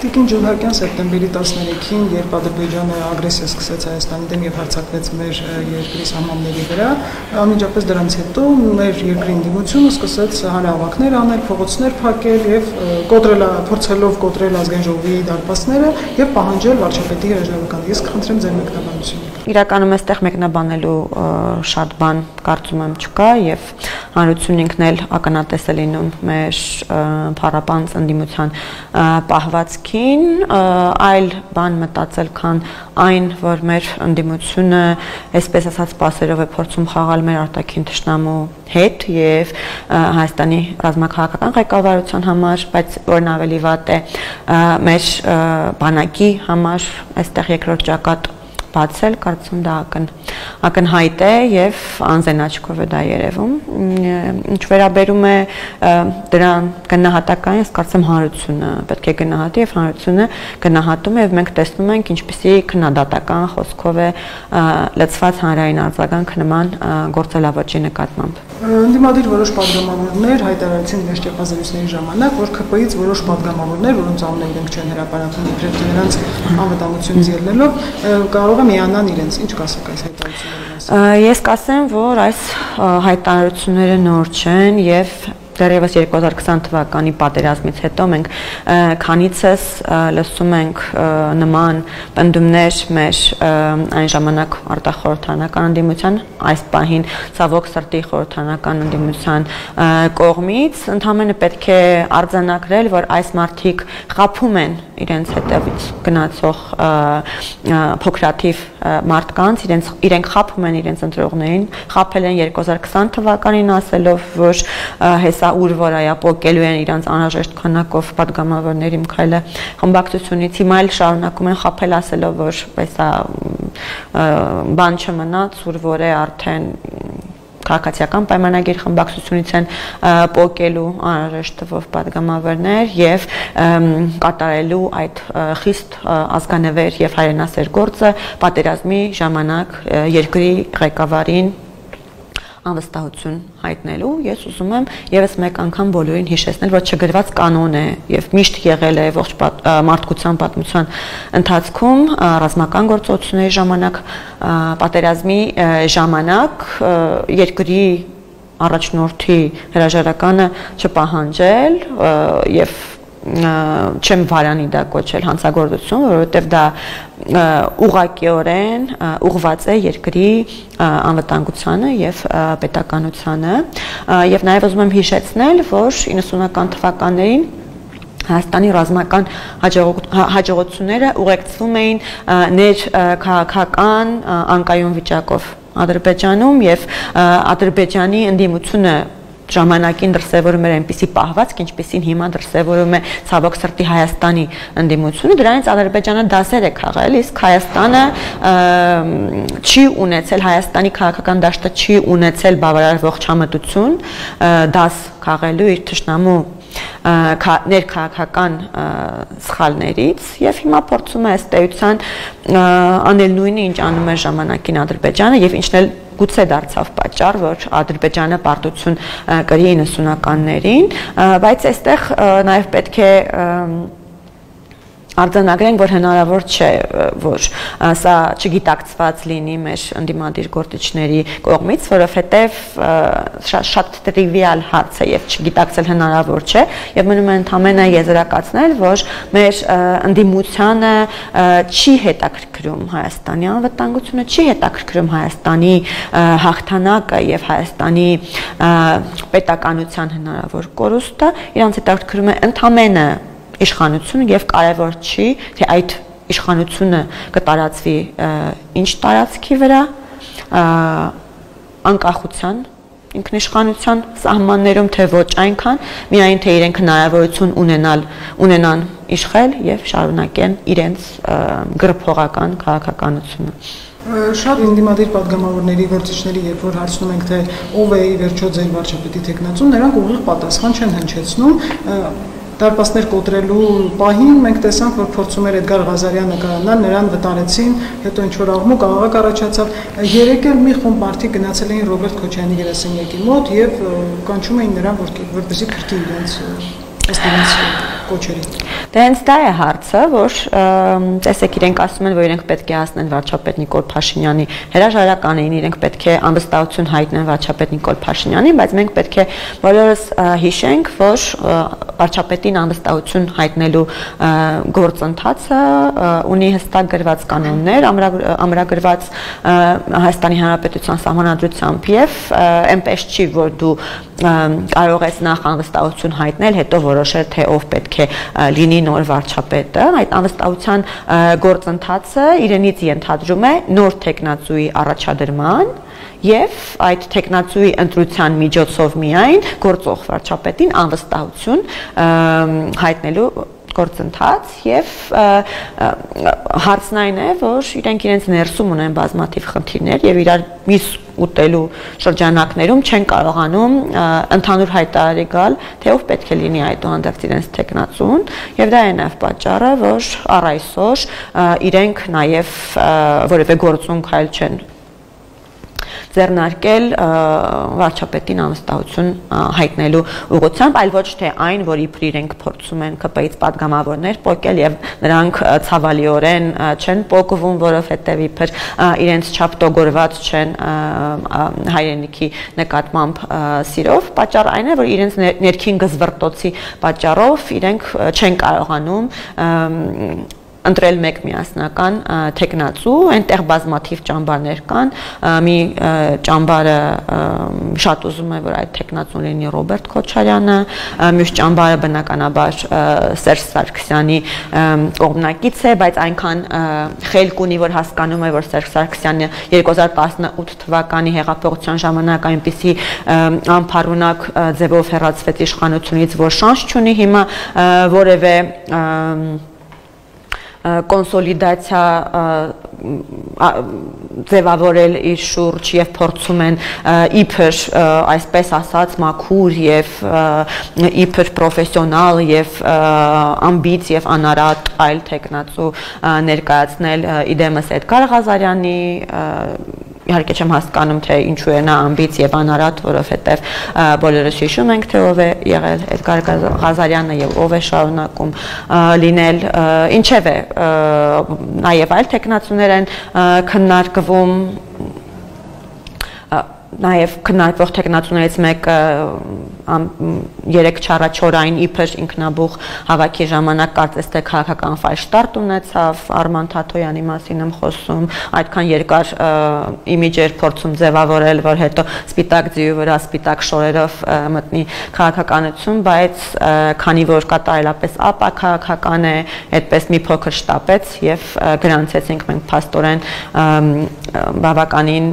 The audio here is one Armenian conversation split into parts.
Տիկին Ջուլհակյան սեպտեմբերի 13-ին, երբ Ադրբեջանը ագրեսիա սկսեց Հայաստանի դեմ եւ հարձակվեց մեր երկրի սահմանների վրա, անմիջապես դրանից հետո մեր երկրի ընդդիմությունը սկսեց հարավակներ անել, փողոցներ փակել եւ կոտրել փորձելով կոտրել ազգային ժողովի դարպասները եւ պահանջել վարչապետի հրաժարական։ Ես կխնդրեմ ձեր մեկնաբանությունը։ Իրականում այստեղ մեկնաբանելու շատ բան կարծում եմ չկա եւ հանրությունն ինքն էլ ականատես է լինում մեր փառապանց ընդդիմության կողքին այլ բան մտածել, քան այն, որ մեր ընդդիմությունը, այսպես ասած, սпасերով է փորձում խաղալ մեր արտաքին ճշնամու հետ եւ Հայաստանի ռազմաքաղաքական ղեկավարության համար, բայց որն ավելի վատ է մեր բանակի համար, այստեղ երկրորդ ճակատ բացել, կարծում դա ակն ակնհայտ է եւ անզեն աչքով է դա երևում։ Ինչ վերաբերում է դրան գնահատական, ես կարծեմ հանրությունը պետք է գնահատի եւ հանրությունը գնահատում է եւ մենք տեսնում ենք ինչպիսի քննադատական խոսքով է լծված հանրային արձագանք նման գործելավոճի նկատմամբ։ Ընդդիմադիր որոշ падգամավորներ հայտարարեցին մեր ճեպազանույցների ժամանակ, որ ԿՊ-ից որոշ падգամավորներ, որոնց անունները իրենք չեն հրապարակում, իբրև թե նրանց անվտանգությունից ելնելով, կարող է միանան իրենց։ Ինչ կասեք այս հայտարարությունների մասին։ Ես կասեմ, որ այս հայտարարությունները նոր չեն եւ դեռևս 2020 թվականի պատերազմից հետո մենք քանիցս լսում ենք նման բնդումներ մեր այն ժամանակ արտախորհրդանական ընդդիմության այս պահին ցավոք սրտի խորհրդանական ընդդիմության կողմից ընդհանրապես պետք է արձանագրել որ այս մարտիկ խափում են իրենց հետևից գնացող փոքրաթիվ մարդկանց իրենց իրենք խափում են իրենց ընտրողներին խափել են 2020 թվականին ասելով որ սա ուր որ այա փոկելու են իրանց անհրաժեշտ քանակով падգամավորների մքայլը խմբակցությունից հիմա էլ շարունակում են խაფել ասելով որ սա բան չմնաց ուր որ է արդեն քաղաքացիական պայմանագիր խմբակցությունից են փոկելու անհրաժեշտ թվով падգամավորներ եւ կատարելու այդ խիստ ազգանվեր եւ հայրենասեր գործը պատերազմի ժամանակ երկրի ղեկավարին անվստահություն հայտնելու ես ուզում եմ եւս մեկ անգամ բոլորին հիշեցնել որ չգրված կանոն է եւ միշտ եղել է ողջ մարդկության պատմության ընթացքում ռազմական գործողությունների ժամանակ պատերազմի ժամանակ երկրի առաջնորդի հրաժարականը չպահանջել եւ չեմ վարանի դա կոչել հանցագործություն, որովհետև դա ուղակիորեն ուղված է երկրի անվտանգությանը եւ պետականությանը եւ նաեւ ուզում եմ հիշեցնել, որ 90-ական թվականներին Հայաստանի ռազմական հաջողությունները ուղեկցվում էին ներ քաղաքական անկայուն վիճակով Ադրբեջանում եւ Ադրբեջանի ընդդիմությունը ժամանակին դրսևորում էր այնպիսի պահվածք, ինչպիսին հիմա դրսևորում է ցավոք սրտի Հայաստանի ընդդիմությունը, դրանից Ադրբեջանը դասեր է քաղել, իսկ Հայաստանը չի ունեցել Հայաստանի քաղաքական դաշտը չի ունեցել բավարար ողջամտություն դաս քաղելու իր ճշնամու ներքաղաքական սխալներից եւ հիմա փորձում է ըստ էության անել նույնը ինչ անում էր ժամանակին Ադրբեջանը եւ ինչն էլ գուցե դարձավ պատճառ, որ Ադրբեջանը պարտություն կրի 90-ականներին, բայց այստեղ նաև պետք է արձանագրենք, որ հնարավոր չէ, որ սա չգիտակցված լինի մեր ընդդիմադիր գործիչների կողմից, որովհետև շատ տրիվիալ հարց է եւ չգիտակցել հնարավոր չէ եւ մնում է ընդամենը եզրակացնել, որ մեր ընդդիմությանը չի հետաքրքրում Հայաստանի անվտանգությունը, չի հետաքրքրում Հայաստանի հաղթանակը եւ Հայաստանի պետականության հնարավոր կորուստը, իրանց հետաքրքրում է ընդամենը իշխանություն եւ կարեւոր չի, թե այդ իշխանությունը կտարածվի ինչ տարածքի վրա, անկախության ինքնիշխանության սահմաններում թե ոչ այնքան, միայն թե իրենք հնարավորություն ունենալ, ունենան իշխել եւ շարունակեն իրենց գրփողական քաղաքականությունը։ Շատ ինտիմադիր падգամավորների գործիչների երբ որ հարցնում ենք թե ով է ի վերջո ձեր վարչապետի տեխնացում, նրանք ուղիղ պատասխան չեն հնչեցնում, դարպասներ կոտրելու պահին մենք տեսանք, որ փորձում էր Էդգար Ղազարյանը կայանալ, նրան վտարեցին, հետո ինչ որ աղմուկ աղաղակ առաջացավ։ Երեք էլ մի խումբ մարդիկ գնացել էին Ռոբերտ Քոչյանի գրասենյակի մոտ եւ կանչում էին նրան, որ որպեսզի քրկի իրենց ըստ իրենց կոչերի։ Դե հենց դա է հարցը, որ տեսեք իրենք ասում են, որ իրենք պետք է հասնեն վարչապետ Նիկոլ Փաշինյանի հրաժարականին, իրենք պետք է անվստահություն հայտնեն վարչապետ Նիկոլ Փաշինյանին, բայց մենք պետք է բոլորս հիշենք, որ վարչապետին անվստահություն հայտնելու գործընթացը ունի հստակ գրված կանոններ, ամրագրված Հայաստանի Հանրապետության սահմանադրությամբ եւ այնպես չի, որ դու կարող ես նախ անվստահություն հայտնել, հետո որոշել թե ով պետք է լինի նոր վարչապետը։ Այդ անվստահության գործընթացը իրենից ենթադրում է նոր տեխնացուի առաջադրման եւ այդ տեխնացուի ընտրության միջոցով միայն գործող վարչապետին անվստահություն հայտնելու գործընթաց եւ հարցն այն է, որ իրենք իրենց ներսում ունեն բազմաթիվ խնդիրներ եւ իրար միս ուտելու շրջանակներում չեն կարողանում ընդհանուր հայտարարի գալ, թե ով պետք է լինի այդուհանդերձ իրենց տեխնացուն եւ դա է նաեւ պատճառը, որ առ այսօր իրենք նաեւ որևէ գործունք հայլ չեն ձեռնարկել վարչապետին անվստահություն հայտնելու ուղղությամբ, այլ ոչ թե այն, որ իբր իրենք փորձում են ԿՊ-ից падգամավորներ փոկել եւ նրանք ցավալիորեն չեն փոկվում, որովհետեւ իբր իրենց չափ տոգորված չեն հայրենիքի նկատմամբ սիրով, պատճառը այն է, որ իրենց ներքին գզվռտոցի պատճառով իրենք չեն կարողանում ընտրել մեկ միասնական տեխնացու, այնտեղ բազմաթիվ ճամբարներ կան։ Մի ճամբարը շատ ուզում է, որ այդ տեխնացուն լինի Ռոբերտ Քոչարյանը, մյուս ճամբարը բնականաբար Սերժ Սարգսյանի կողմնակից է, բայց այնքան խելք ունի, որ հասկանում է, որ Սերժ Սարգսյանը 2018 թվականի հեղափոխության ժամանակ այնպիսի անփառունակ ձևով հեռացվեց իշխանությունից, որ շանս չունի հիմա որևէ կոնսոլիդացիա ձևավորել իր շուրջ եւ փորձում են իբր այսպես ասած մաքուր եւ իբր պրոֆեսիոնալ եւ ամբից եւ անարատ այլ տեխնացու ներկայացնել իդեմս Էդգար Ղազարյանի իհարկե չեմ հասկանում թե ինչու է նա ամբից եւ անարատ, որովհետեւ բոլորս հիշում ենք թե ով է եղել Էդգար Ղազարյանը եւ ով է շարունակում լինել ինչեւ է նաեւ այլ տեխնացուներ են քննարկվում նաև քննարկվող տեխնացուներից մեկը երեք չառաչորային իբր ինքնաբուխ հավաքի ժամանակ կարծես թե քաղաքական ֆալշտարտ ունեցավ Արման Թաթոյանի մասին եմ խոսում այդքան երկար իմիջ էր փորձում ձևավորել որ հետո սպիտակ ձիու վրա սպիտակ շորերով մտնի քաղաքականություն բայց քանի որ կատարելապես ապա քաղաքական է այդպես մի փոքր շտապեց եւ գրանցեցինք մենք փաստորեն բավականին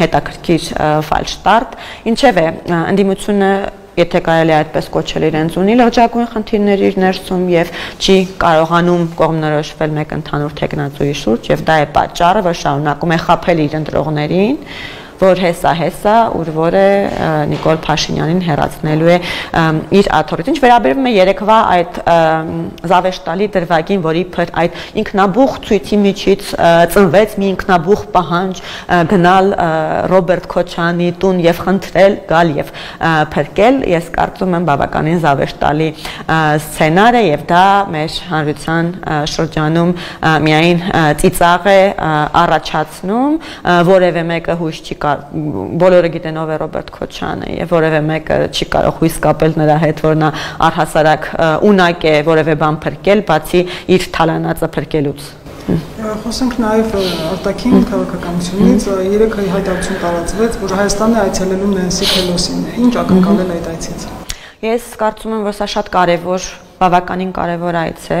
հետաքրքիր ֆալշտարտ ինչեւ է ընդդիմությունը եթե կարելի է այդպես կոչել իրենց ունի լրջագույն խնդիրներ իր ներսում եւ չի կարողանում կողմնորոշվել մեկ ընդհանուր տեխնացուի շուրջ եւ դա է պատճառը որ շարունակում է խაფել իր ընտրողներին որ հեսա հեսա ուր որը Նիկոլ Փաշինյանին հերացնելու է իր աթորից։ Ինչ վերաբերում է երեկվա այդ զավեշտալի դրվագին, որի փր այդ ինքնաբուխ ցույցի միջից ծնվեց մի ինքնաբուխ պահանջ գնալ Ռոբերտ Քոչանի տուն եւ խնդրել գալ եւ փրկել, ես կարծում եմ բավականին զավեշտալի սցենար է եւ դա մեր հանրության շրջանում միայն ծիծաղ է առաջացնում, որևէ մեկը հույս չի բոլորը գիտեն ով է Ռոբերտ Քոչյանը եւ որևէ մեկը չի կարող հույս կապել նրա հետ որ նա առհասարակ ունակ է որևէ բան փրկել բացի իր թալանածը փրկելուց Խոսենք նաև արտաքին քաղաքականությունից։ Երեք հայտարարություն տարածվեց, որ Հայաստանը այցելելու Նենսի Փելոսին։ Ինչ ակնկալել այդ այցից։ Ես կարծում եմ, որ սա շատ կարևոր բավականին կարևոր այց է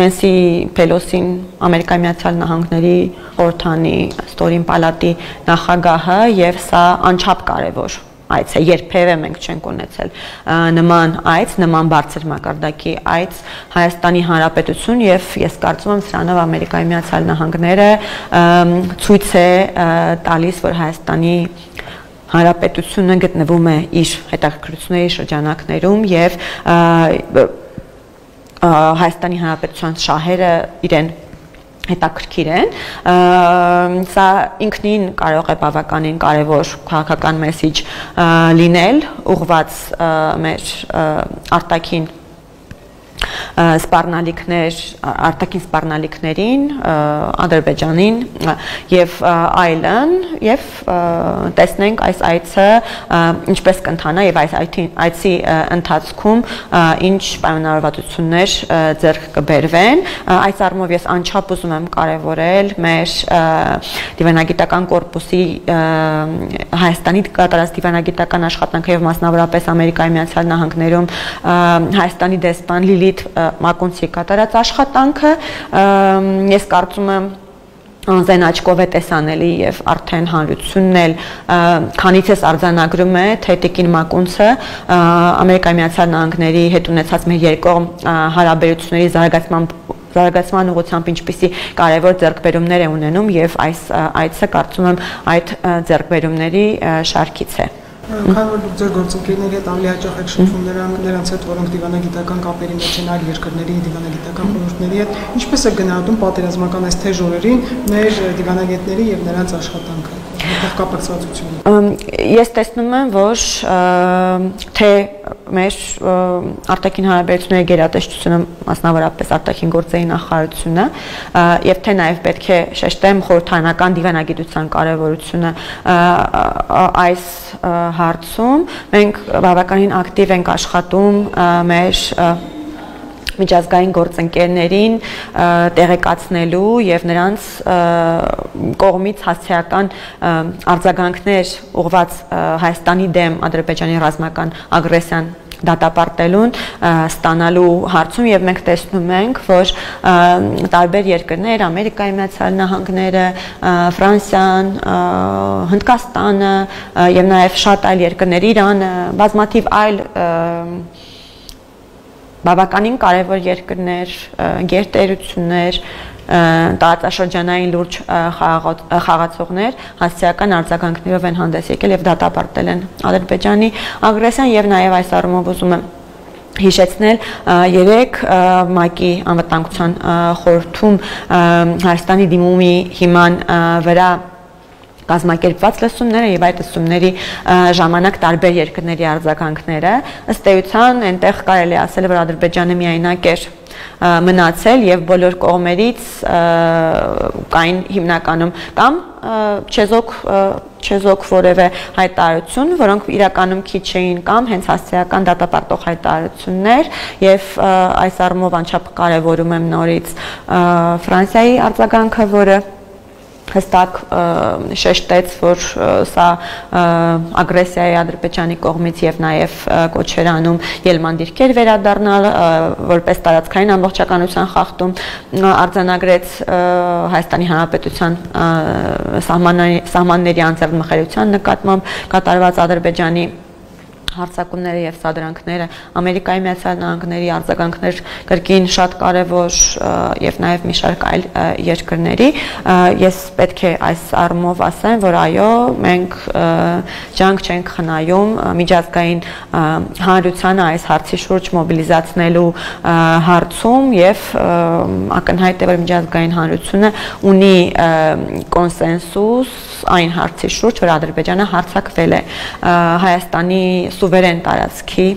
Նենսի Պելոսին Ամերիկայի Միացյալ Նահանգների խորհրդանի ստորին պալատի նախագահը եւ սա անչափ կարևոր այց է երբևէ մենք չենք ունեցել նման այց նման բարձր մակարդակի այց Հայաստանի Հանրապետություն եւ ես կարծում եմ սրանով Ամերիկայի Միացյալ Նահանգները ցույց է տալիս որ Հայաստանի հանրապետությունը գտնվում է իր հետաքրքրությունների շրջանակներում եւ Հայաստանի Հանրապետության շահերը իրեն հետաքրքիր են սա ինքնին կարող է բավականին կարևոր քաղաքական մեսիջ լինել ուղված մեր արտաքին սպառնալիքներ արտաքին սպառնալիքներին Ադրբեջանին եւ այլն եւ տեսնենք այս այցը ինչպես կընթանա եւ այս այցի ընթացքում ինչ պայմանավորվածություններ ձեռք կբերվեն այս առումով ես անչափ ուզում եմ կարևորել մեր դիվանագիտական կորպուսի Հայաստանի կատարած դիվանագիտական աշխատանքը եւ մասնավորապես Ամերիկայի Միացյալ Նահանգներում Հայաստանի դեսպան Լիլիթ Մակունցի կատարած աշխատանքը ես կարծում եմ անզեն աչքով է տեսանելի եւ արդեն հանրությունն էլ քանից էս արձանագրում է թե Տիկին Մակունցը Ամերիկայի Միացյալ Նահանգների հետ ունեցած մեր երկկողմ հարաբերությունների զարգացման զարգացման ուղղությամբ ինչպիսի կարևոր ձեռքբերումներ է ունենում եւ այս այցը կարծում եմ այդ ձեռքբերումների շարքից է։ Քանի որ ձեր գործընկերների հետ ավելի հաճախ եք շփվում նրանք նրանց հետ, որոնք դիվանագիտական կապերի մեջ են այլ երկրների դիվանագիտական խորհուրդների հետ, ինչպես է գնահատում պատերազմական այս թեժ օրերին մեր դիվանագետների եւ նրանց աշխատանքը կապակցվածությունը։ Ես տեսնում եմ, որ թե մեր արտաքին հարաբերությունների գերատեսչությունը, մասնավորապես արտաքին գործերի նախարարությունը, եւ թե նաեւ պետք է շեշտեմ խորհրդանական դիվանագիտության կարեւորությունը այս հարցում, մենք բավականին ակտիվ ենք աշխատում մեր միջազգային գործընկերներին տեղեկացնելու եւ նրանց կողմից հասցեական արձագանքներ ուղված Հայաստանի դեմ Ադրբեջանի ռազմական ագրեսիան դատապարտելուն ստանալու հարցում եւ մենք տեսնում ենք, որ տարբեր երկրներ, Ամերիկայի Միացյալ Նահանգները, Ֆրանսիան, Հնդկաստանը եւ նաեւ շատ այլ երկրներ, Իրանը, բազմաթիվ այլ բավականին կարևոր երկրներ, գերտերություններ, տարածաշրջանային լուրջ խաղացողներ հասցեական արձագանքներով են հանդես եկել եւ դատապարտել են Ադրբեջանի ագրեսիան եւ նաեւ այս առումով ուզում եմ հիշեցնել երեք ՄԱԿ-ի անվտանգության խորհրդում Հայաստանի դիմումի հիման վրա կազմակերպված լսումները եւ այդ լսումների ժամանակ տարբեր երկրների արձագանքները ըստ էության այնտեղ կարելի ասել որ Ադրբեջանը միայնակ էր մնացել եւ բոլոր կողմերից կային հիմնականում կամ չեզոք չեզոք որևէ հայտարարություն, որոնք իրականում քիչ էին կամ հենց հասցեական դատապարտող հայտարարություններ եւ այս առումով անչափ կարեւորում եմ նորից Ֆրանսիայի արձագանքը, որը հստակ շեշտեց, որ սա ագրեսիա է Ադրբեջանի կողմից եւ նաեւ կոչեր անում ելման դիրքեր վերադառնալ որպես տարածքային ամբողջականության խախտում արձանագրեց Հայաստանի Հանրապետության սահմանների անձեռ մխելիության նկատմամբ կատարված Ադրբեջանի հարցակումները եւ սադրանքները Ամերիկայի Միացյալ Նահանգների արձագանքներ կրկին շատ կարեւոր եւ նաեւ մի շարք այլ երկրների ես պետք է այս առումով ասեմ որ այո մենք ջանք չենք խնայում միջազգային հանրությանը այս հարցի շուրջ մոբիլիզացնելու հարցում եւ ակնհայտ է որ միջազգային հանրությունը ունի կոնսենսուս այն հարցի շուրջ որ Ադրբեջանը հարցակվել է Հայաստանի սուվերեն տարածքի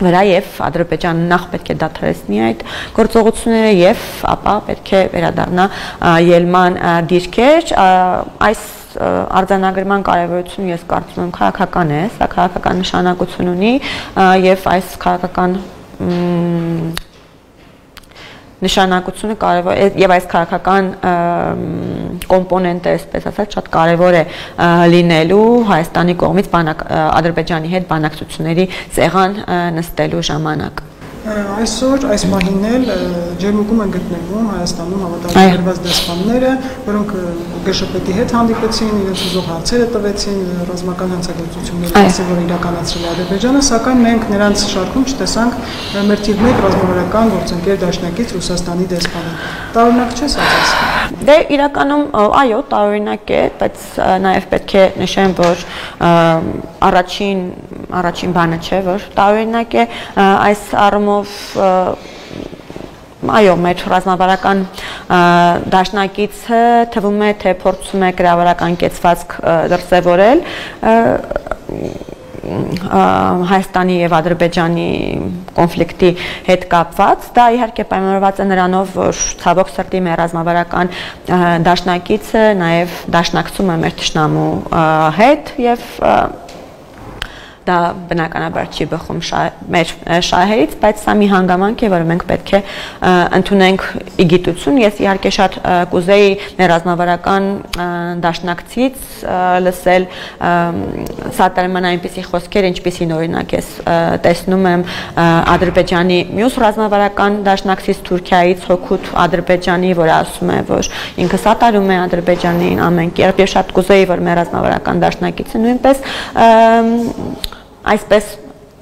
վրա եւ Ադրբեջանը նախ պետք է դադարեցնի այդ գործողությունները եւ ապա պետք է վերադառնա ելման դիրքեր այս արձանագրման կարևորությունը ես կարծում եմ քաղաքական է, սա քաղաքական նշանակություն ունի եւ այս քաղաքական նշանակությունը կարևոր է եւ այս քաղաքական կոմպոնենտը, այսպես ասած, շատ կարևոր է լինելու Հայաստանի կողմից Ադրբեջանի հետ բանակցությունների սեղան նստելու ժամանակ։ Այսօր այս մահին էլ ջերմուկում են գտնվում Հայաստանում հավատարմագրված դեսպանները, որոնք ԳՇՊՏ-ի հետ հանդիպեցին, իրենց ուզող հարցերը տվեցին, ռազմական հանցագործությունները ասել որ իրականացրել է Ադրբեջանը, սակայն մենք նրանց շարքում չտեսանք մեր թիվ 1 ռազմավարական գործընկեր դաշնակից Ռուսաստանի դեսպանը։ Տարօրինակ չէ սա դες։ Դե իրականում այո, տարօրինակ է, բայց նաև պետք է նշեմ, որ առաջին առաջին բանը չէ, որ տարօրինակ է այս առումով այո, մեր ռազմավարական դաշնակիցը թվում է թե փորձում է գրավարական կեցվածք դրսևորել Հայաստանի եւ Ադրբեջանի կոնֆլիկտի հետ կապված, դա իհարկե պայմանավորված է նրանով, որ ցավոք սրտի մեր ռազմավարական դաշնակիցը նաեւ դաշնակցում է մեր ճշնամու հետ եւ դա բնականաբար չի բխում մեր շահերից, բայց սա մի հանգամանք է, որը մենք պետք է ընդունենք իգիտություն։ Ես իհարկե շատ կուզեի մեր ռազմավարական դաշնակցից լսել սատարման այնպիսի խոսքեր, ինչպիսին օրինակ ես տեսնում եմ Ադրբեջանի մյուս ռազմավարական դաշնակցից Թուրքիայից հոգուտ Ադրբեջանի, որ ասում է, որ ինքը սատարում է Ադրբեջանին ամեն կերպ։ Ես շատ կուզեի, որ մեր ռազմավարական դաշնակիցը նույնպես այսպես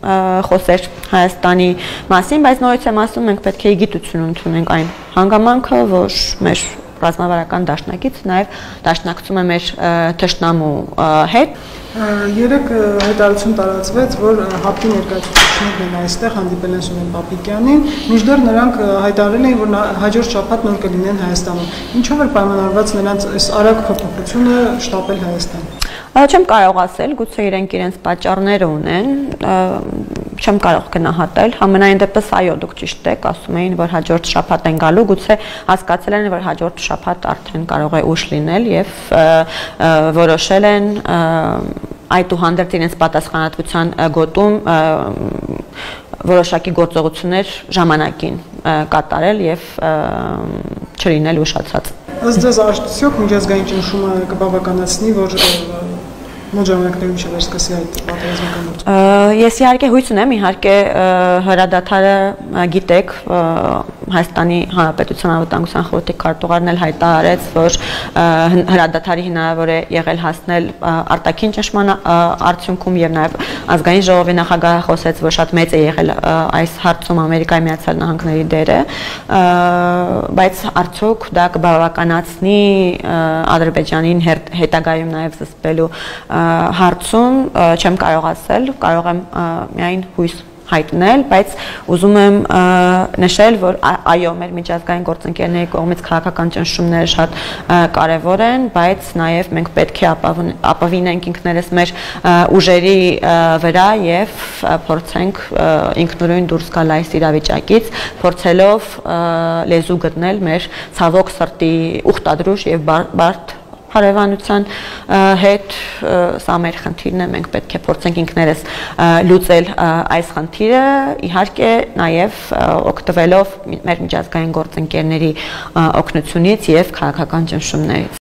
խոսեր Հայաստանի մասին, բայց նորից եմ ասում, մենք պետք է գիտություն ընդունենք այն հանգամանքը, որ մեր ռազմավարական դաշնակից նաև դաշնակցում է մեր թշնամու հետ Երեք հայտարարություն տարածվեց, որ ՀԱՊ-ի ներկայացուցիչներն են այստեղ հանդիպել են Սուրեն Պապիկյանին, մինչդեռ նրանք հայտարարել էին, որ հաջորդ շաբաթ նոր կլինեն Հայաստանում։ Ինչով էր պայմանավորված նրանց այս արագ փոփոխությունը շտապել Հայաստան։ Չեմ կարող ասել, գուցե իրենք իրենց պատճառները ունեն, չեմ կարող գնահատել։ Համենայն դեպս այո, դուք ճիշտ եք, ասում էին, որ հաջորդ շաբաթ են գալու, գուցե հասկացել են, որ հաջորդ շաբաթ արդեն կարող է ուշ լինել եւ որոշել են այդուհանդերձ իրենց պատասխանատվության գոտում որոշակի գործողություններ ժամանակին կատարել եւ չլինել ուշացած։ Ըստ ձեզ աշտցյոք միջազգային ճնշումը կբավականացնի, որ Մոտ ժամանակներում չվերսկսի այդ պատերազմականությունը։ Ես իհարկե հույս ունեմ, իհարկե հրադադարը գիտեք, Հայաստանի Հանրապետության անվտանգության խորհրդի քարտուղարն էլ հայտարարեց, որ հրադադարի հնարավոր է եղել հասնել արտաքին ճնշման արդյունքում եւ նաեւ ազգային ժողովի նախագահը խոսեց, որ շատ մեծ է եղել այս հարցում Ամերիկայի Միացյալ Նահանգների դերը, բայց արդյոք դա կբավականացնի Ադրբեջանին հետագայում նաեւ զսպելու հարցում չեմ կարող ասել, կարող եմ միայն հույս հայտնել, բայց ուզում եմ նշել, որ այո, մեր միջազգային գործընկերների կողմից քաղաքական ճնշումները շատ կարևոր են, բայց նաև մենք պետք է ապավինենք ինքներս մեր ուժերի վրա եւ փորձենք ինքնուրույն դուրս գալ այս իրավիճակից, փորձելով լեզու գտնել մեր ցավոք սրտի ուխտադրուժ եւ բարդ հարևանության հետ սա մեր խնդիրն է մենք պետք է փորձենք ինքներս լուծել այս խնդիրը իհարկե նաև օգտվելով մեր միջազգային գործընկերների օգնությունից եւ քաղաքական ճնշումներից